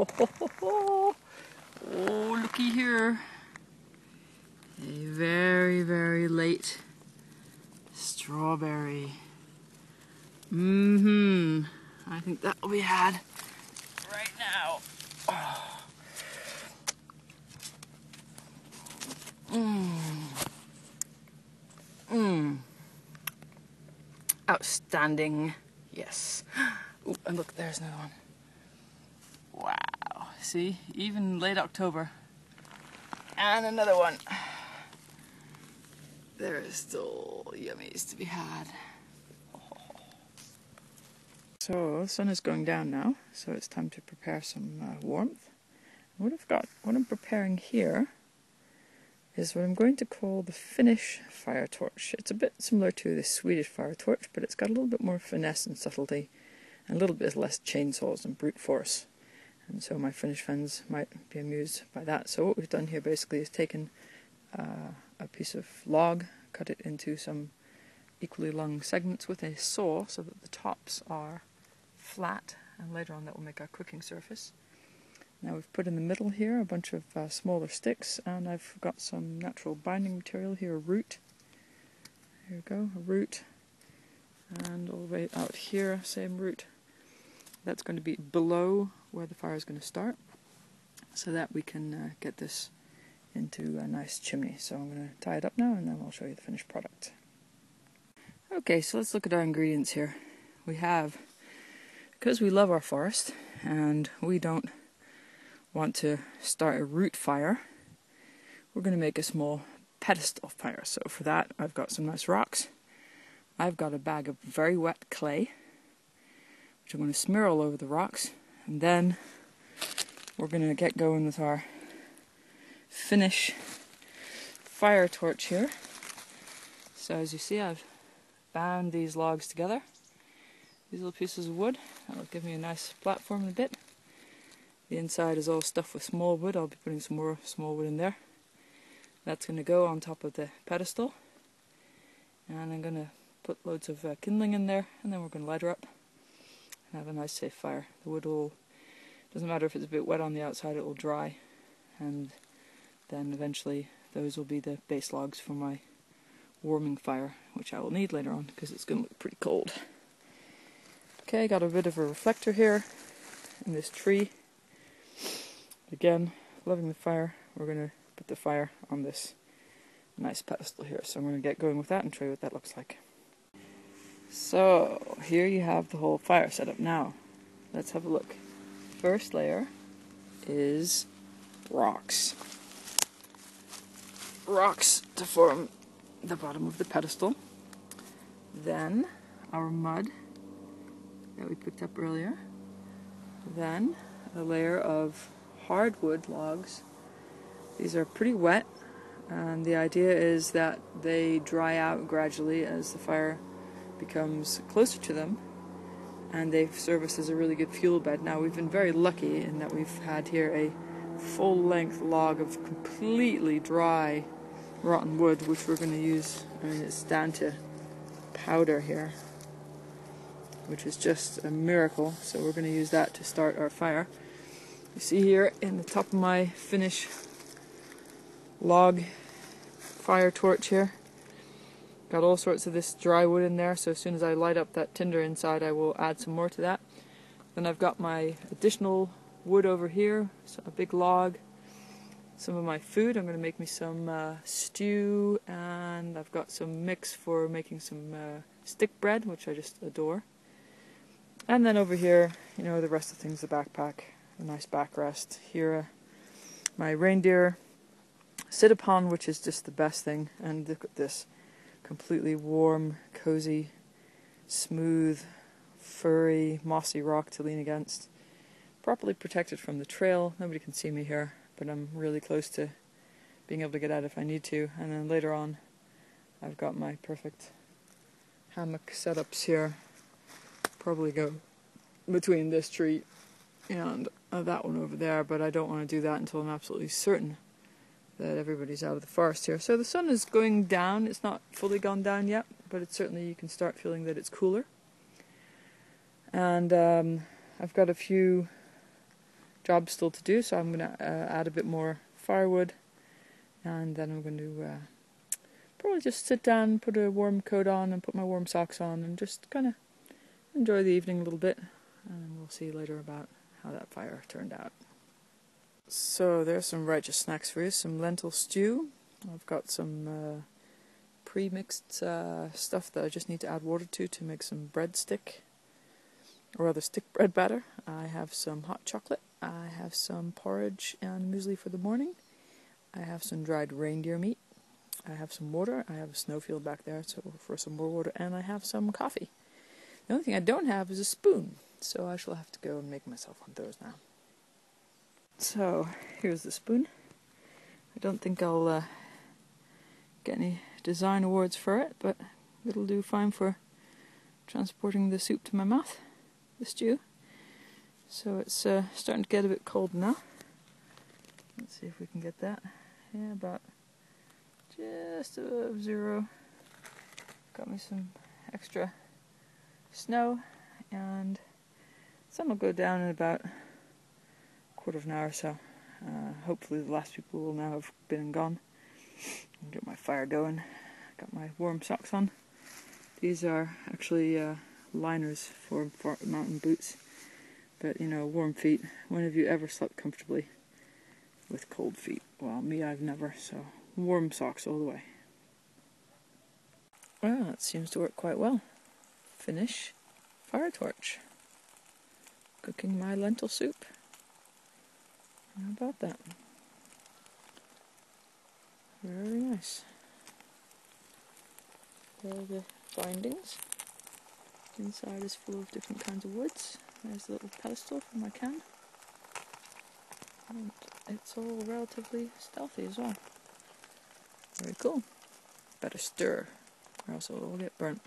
Oh, looky here. A very, very late strawberry. Mm-hmm. I think that will be had right now. Mmm. Mmm. Outstanding. Yes. Ooh, and look, there's another one. Wow. See, even late October. And another one. There is still yummies to be had. So the sun is going down now, so it's time to prepare some uh, warmth. What I've got, what I'm preparing here is what I'm going to call the Finnish fire torch. It's a bit similar to the Swedish fire torch, but it's got a little bit more finesse and subtlety, and a little bit less chainsaws and brute force. And so my Finnish friends might be amused by that. So what we've done here basically is taken uh, a piece of log, cut it into some equally long segments with a saw so that the tops are flat, and later on that will make our cooking surface. Now we've put in the middle here a bunch of uh, smaller sticks and I've got some natural binding material here, a root. Here we go, a root. And all the way out here, same root. That's going to be below where the fire is going to start so that we can uh, get this into a nice chimney. So I'm going to tie it up now and then I'll show you the finished product. Okay, so let's look at our ingredients here. We have, because we love our forest and we don't want to start a root fire, we're going to make a small pedestal fire. So for that, I've got some nice rocks. I've got a bag of very wet clay, which I'm going to smear all over the rocks, and then we're going to get going with our Finnish fire torch here. So as you see, I've bound these logs together. These little pieces of wood, that'll give me a nice platform in a bit. The inside is all stuffed with small wood. I'll be putting some more small wood in there. That's going to go on top of the pedestal. And I'm going to put loads of uh, kindling in there, and then we're going to light her up have a nice safe fire. The wood will, doesn't matter if it's a bit wet on the outside, it will dry. And then eventually those will be the base logs for my warming fire, which I will need later on because it's going to look pretty cold. Okay, got a bit of a reflector here in this tree. Again, loving the fire. We're going to put the fire on this nice pedestal here. So I'm going to get going with that and show you what that looks like. So, here you have the whole fire set up now. Let's have a look. First layer is rocks. Rocks to form the bottom of the pedestal. Then our mud that we picked up earlier. Then a layer of hardwood logs. These are pretty wet, and the idea is that they dry out gradually as the fire becomes closer to them, and they serve us as a really good fuel bed. Now, we've been very lucky in that we've had here a full length log of completely dry rotten wood, which we're going to use. I mean, it's down to powder here, which is just a miracle. So, we're going to use that to start our fire. You see here in the top of my Finnish log fire torch here. Got all sorts of this dry wood in there, so as soon as I light up that tinder inside, I will add some more to that. Then I've got my additional wood over here, so a big log, some of my food. I'm going to make me some uh, stew, and I've got some mix for making some uh, stick bread, which I just adore. And then over here, you know, the rest of things, the backpack, a nice backrest. Here, uh, my reindeer sit upon, which is just the best thing. And look at this completely warm, cozy, smooth, furry, mossy rock to lean against. Properly protected from the trail. Nobody can see me here, but I'm really close to being able to get out if I need to. And then later on, I've got my perfect hammock setups here. Probably go between this tree and uh, that one over there, but I don't want to do that until I'm absolutely certain that everybody's out of the forest here. So the sun is going down. It's not fully gone down yet, but it's certainly you can start feeling that it's cooler. And um, I've got a few jobs still to do, so I'm going to uh, add a bit more firewood, and then I'm going to uh, probably just sit down, put a warm coat on, and put my warm socks on, and just kind of enjoy the evening a little bit, and we'll see later about how that fire turned out. So there's some righteous snacks for you. Some lentil stew. I've got some uh, pre-mixed uh, stuff that I just need to add water to to make some bread stick, or rather stick bread batter. I have some hot chocolate. I have some porridge and muesli for the morning. I have some dried reindeer meat. I have some water. I have a snowfield back there so for some more water, and I have some coffee. The only thing I don't have is a spoon, so I shall have to go and make myself one of those now. So here's the spoon. I don't think I'll uh, get any design awards for it, but it'll do fine for transporting the soup to my mouth, the stew. So it's uh, starting to get a bit cold now. Let's see if we can get that. Yeah, about just above zero. Got me some extra snow, and sun will go down in about quarter of an hour or so. Uh, hopefully, the last people will now have been and gone. Get my fire going. Got my warm socks on. These are actually uh, liners for, for mountain boots, but you know, warm feet. When have you ever slept comfortably with cold feet? Well, me, I've never, so warm socks all the way. Well, that seems to work quite well Finnish fire torch. Cooking my lentil soup. About that? Very nice. There are the bindings. Inside is full of different kinds of woods. There's the little pedestal for my can. And it's all relatively stealthy as well. Very cool. Better stir, or else it will all get burnt.